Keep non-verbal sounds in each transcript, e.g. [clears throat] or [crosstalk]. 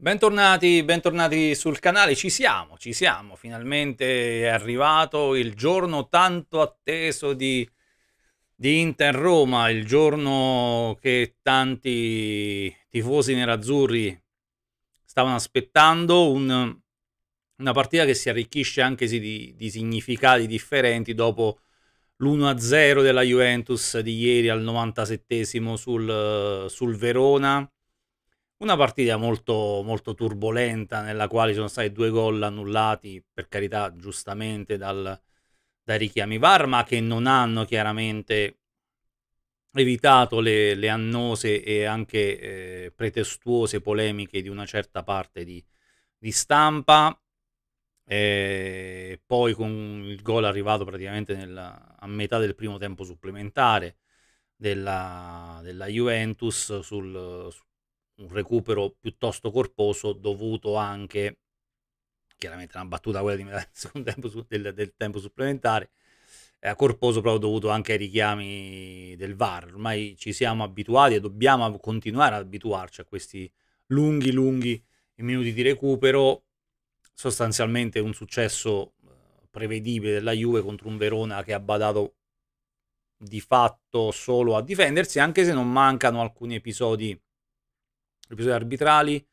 Bentornati, bentornati sul canale, ci siamo, ci siamo, finalmente è arrivato il giorno tanto atteso di, di Inter Roma, il giorno che tanti tifosi nerazzurri stavano aspettando, un, una partita che si arricchisce anche di, di significati differenti dopo l'1-0 della Juventus di ieri al 97 sul, sul Verona una partita molto, molto turbolenta nella quale sono stati due gol annullati, per carità, giustamente dal, dai richiami VAR, ma che non hanno chiaramente evitato le, le annose e anche eh, pretestuose polemiche di una certa parte di, di stampa. E poi con il gol arrivato praticamente nella, a metà del primo tempo supplementare della, della Juventus sul, un recupero piuttosto corposo dovuto anche, chiaramente una battuta quella di metà del, [laughs] tempo, del, del tempo supplementare, eh, corposo proprio dovuto anche ai richiami del VAR. Ormai ci siamo abituati e dobbiamo continuare ad abituarci a questi lunghi, lunghi minuti di recupero. Sostanzialmente un successo eh, prevedibile della Juve contro un Verona che ha badato di fatto solo a difendersi, anche se non mancano alcuni episodi episodi arbitrali,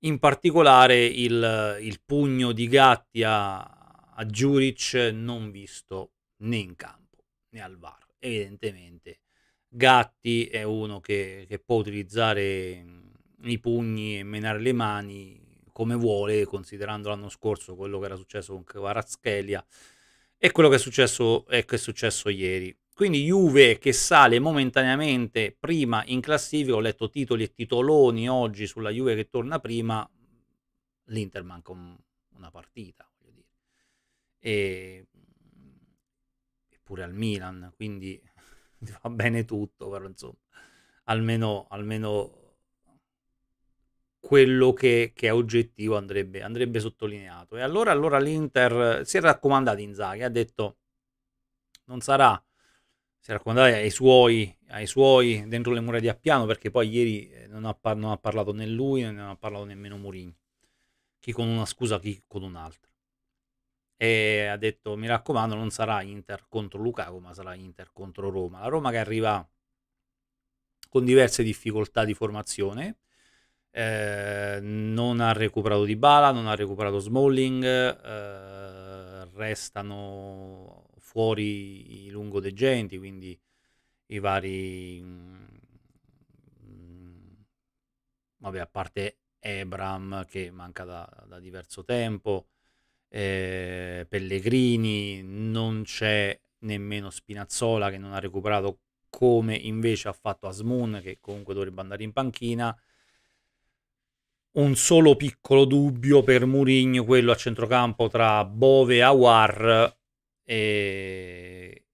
in particolare il, il pugno di Gatti a, a Giuric non visto né in campo né al VAR. Evidentemente Gatti è uno che, che può utilizzare i pugni e menare le mani come vuole, considerando l'anno scorso quello che era successo con Kvaratskhelia e quello che è successo, è che è successo ieri. Quindi Juve che sale momentaneamente prima in classifica, ho letto titoli e titoloni oggi sulla Juve che torna prima, l'Inter manca un, una partita, voglio dire. E, eppure al Milan, quindi [laughs] va bene tutto, però insomma, almeno, almeno quello che, che, è oggettivo andrebbe, andrebbe sottolineato. E allora, allora l'Inter si è raccomandato Inzaghi, ha detto non sarà si è raccontato ai suoi, ai suoi dentro le mura di Appiano perché poi ieri eh, non ha, non ha parlato né lui non ha parlato nemmeno Mourinho. Chi con una scusa chi con un'altra. E ha detto mi raccomando non sarà Inter contro Lukaku ma sarà Inter contro Roma. La Roma che arriva con diverse difficoltà di formazione eh, non ha recuperato Di Bala non ha recuperato Smalling eh, restano fuori i lungodegenti, quindi i vari... Mm, vabbè, a parte Ebram che manca da, da diverso tempo, eh, Pellegrini, non c'è nemmeno Spinazzola che non ha recuperato come invece ha fatto Asmun che comunque dovrebbe andare in panchina. Un solo piccolo dubbio per Murigno, quello a centrocampo tra Bove e Awar, e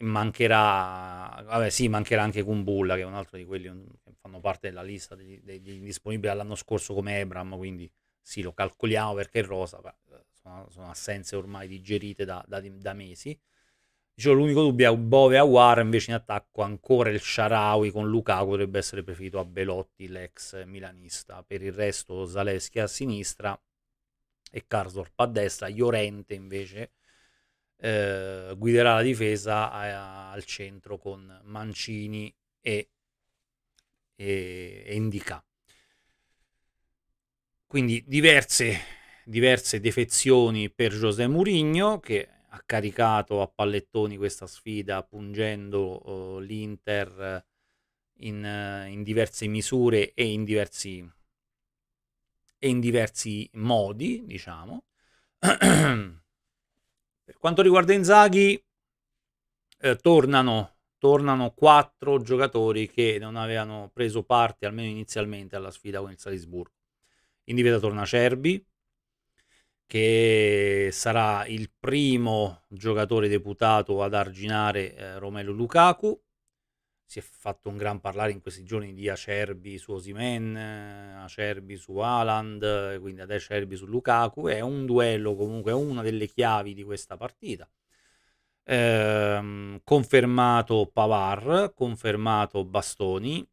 mancherà, vabbè sì, mancherà anche Kumbulla che è un altro di quelli che fanno parte della lista degli, degli disponibili all'anno scorso come Ebram, quindi sì, lo calcoliamo perché è rosa, sono, sono assenze ormai digerite da, da, da mesi. Dicevo, l'unico dubbio è Bove a War, invece in attacco ancora il Sharawi con Lukaku dovrebbe essere preferito a Belotti, l'ex milanista. Per il resto Zaleschi a sinistra e Karsdorp a destra, Llorente invece eh, guiderà la difesa a, al centro con Mancini e, e, e Indica. Quindi diverse, diverse defezioni per José Mourinho che ha caricato a pallettoni questa sfida pungendo uh, l'Inter in, in, diverse misure e in diversi, e in diversi modi, diciamo. [clears throat] Per quanto riguarda Inzaghi, eh, tornano, tornano quattro giocatori che non avevano preso parte, almeno inizialmente, alla sfida con il Salisburgo. In difesa torna Cerbi, che sarà il primo giocatore deputato ad arginare eh, Romelu Lukaku si è fatto un gran parlare in questi giorni di Acerbi su Osimen, Acerbi su Haaland, quindi ad Acerbi su Lukaku, è un duello comunque, una delle chiavi di questa partita. Ehm, confermato Pavar, confermato Bastoni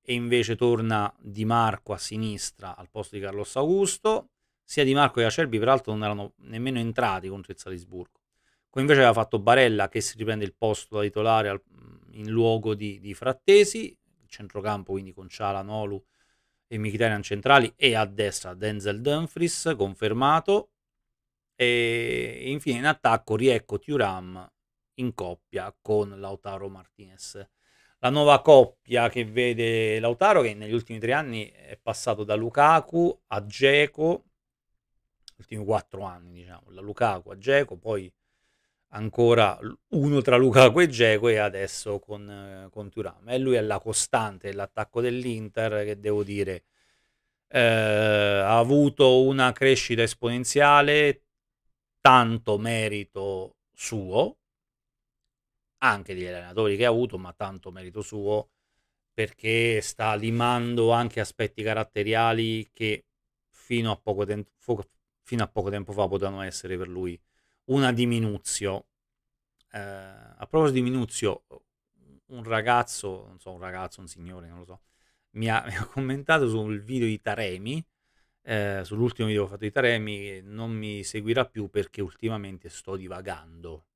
e invece torna Di Marco a sinistra al posto di Carlos Augusto. Sia Di Marco che Acerbi peraltro non erano nemmeno entrati contro il Salisburgo. Poi invece aveva fatto Barella che si riprende il posto da titolare al, in luogo di, di Frattesi, centrocampo quindi con Ciala, Nolu e Mkhitaryan centrali e a destra Denzel Dumfries confermato e infine in attacco Riecco Thuram in coppia con Lautaro Martinez. La nuova coppia che vede Lautaro che negli ultimi tre anni è passato da Lukaku a Geco, ultimi quattro anni diciamo, da Lukaku a Geco, poi ancora uno tra Lukaku e Geco e adesso con, con Turam. E lui è la costante dell'attacco dell'Inter che devo dire eh, ha avuto una crescita esponenziale, tanto merito suo, anche degli allenatori che ha avuto, ma tanto merito suo perché sta limando anche aspetti caratteriali che fino a poco, tempo, fino a poco tempo fa potevano essere per lui una diminuzio. Eh, a proposito di diminuzio, un ragazzo, non so, un ragazzo, un signore, non lo so, mi ha, [laughs] mi ha commentato sul video di Taremi, eh, sull'ultimo video che ho fatto di Taremi, non mi seguirà più perché ultimamente sto divagando.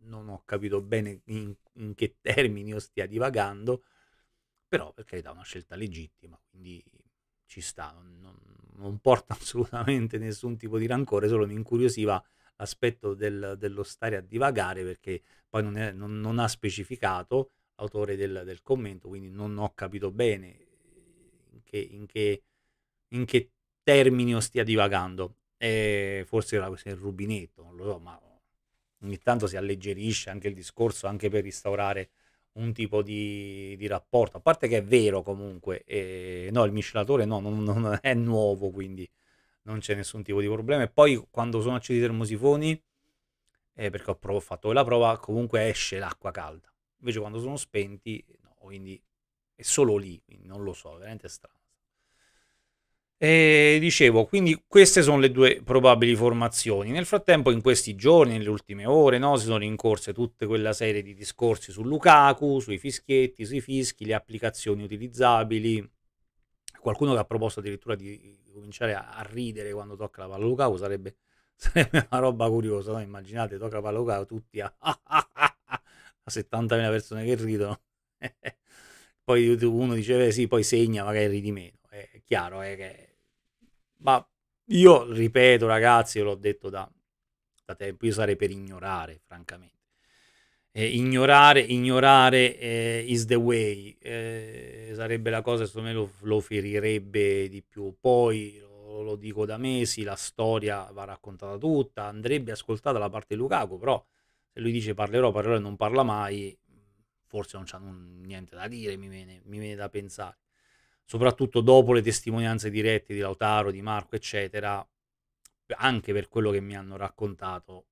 Non ho capito bene in, in che termini io stia divagando, però per carità è una scelta legittima, quindi ci sta, non, non porta [laughs] assolutamente nessun tipo di rancore, solo mi incuriosiva l'aspetto del, dello stare a divagare perché poi non, è, non, non ha specificato l'autore del, del, commento, quindi non ho capito bene in che, in che, in che termini io stia divagando. E forse era questo il rubinetto, non lo so, ma ogni tanto si alleggerisce anche il discorso anche per instaurare un tipo di, di, rapporto, a parte che è vero comunque, eh, no, il miscelatore no, non, non, [laughs] è nuovo, quindi non c'è nessun tipo di problema. E poi quando sono accesi i termosifoni, eh, perché ho prov- fatto quella prova, comunque esce l'acqua calda. Invece quando sono spenti, no, quindi è solo lì, non lo so, veramente strano. E dicevo, quindi queste sono le due probabili formazioni. Nel frattempo, in questi giorni, nelle ultime ore, no, si sono rincorse tutta quella serie di discorsi su Lukaku, sui fischietti, sui fischi, le applicazioni utilizzabili. Qualcuno che ha proposto addirittura di cominciare a, a ridere quando tocca la palla Lukaku sarebbe, [laughs] sarebbe una roba curiosa. No? Immaginate, tocca la palla Lukaku, tutti a, [laughs] a 70.000 persone che ridono. [laughs] poi uno dice, eh, sì, poi segna, magari ridi meno. È chiaro, è che ma io ripeto, ragazzi, l'ho detto da, da, tempo, io sarei per ignorare, francamente. Eh, ignorare, ignorare eh, is the way, eh, sarebbe la cosa, secondo me lo, lo ferirebbe di più. Poi, lo, lo, dico da mesi, la storia va raccontata tutta, andrebbe ascoltata la parte di Lukaku, però se lui dice parlerò, parlerò e non parla mai, forse non c'ha niente da dire, mi viene, mi viene da pensare soprattutto dopo le testimonianze dirette di Lautaro, di Marco, eccetera, anche per quello che mi hanno raccontato,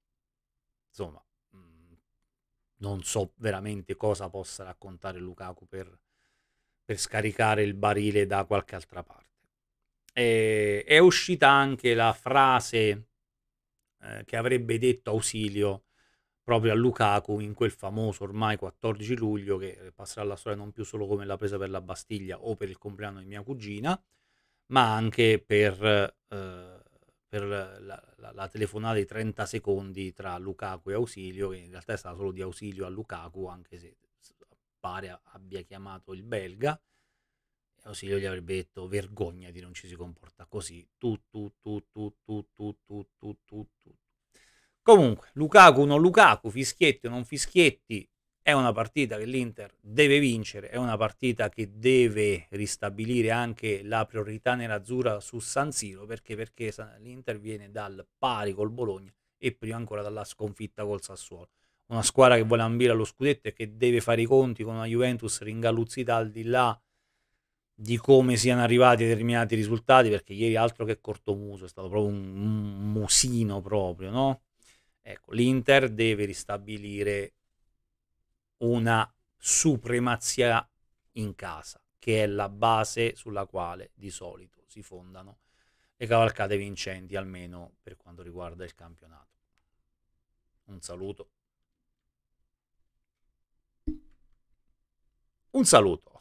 insomma, mm, non so veramente cosa possa raccontare Lukaku per, per scaricare il barile da qualche altra parte. E, è uscita anche la frase eh, che avrebbe detto Ausilio proprio a Lukaku in quel famoso ormai 14 luglio che passerà alla storia non più solo come la presa per la Bastiglia o per il compleanno di mia cugina, ma anche per, eh, per la, la, la, telefonata di 30 secondi tra Lukaku e Ausilio, che in realtà è stata solo di Ausilio a Lukaku, anche se pare abbia chiamato il belga. Ausilio gli avrebbe detto vergognati, non ci si comporta così. Tu, tu, tu, tu, tu, tu, tu, tu, tu. Comunque, Lukaku non Lukaku, fischietti o non fischietti, è una partita che l'Inter deve vincere, è una partita che deve ristabilire anche la priorità nerazzurra su San Siro, perché, perché l'Inter viene dal pari col Bologna e prima ancora dalla sconfitta col Sassuolo. Una squadra che vuole ambire allo scudetto e che deve fare i conti con una Juventus ringalluzzita al di là di come siano arrivati determinati risultati, perché ieri altro che cortomuso, è stato proprio un, un musino proprio, no? Ecco, l'Inter deve ristabilire una supremazia in casa, che è la base sulla quale di solito si fondano le cavalcate vincenti, almeno per quanto riguarda il campionato. Un saluto. Un saluto.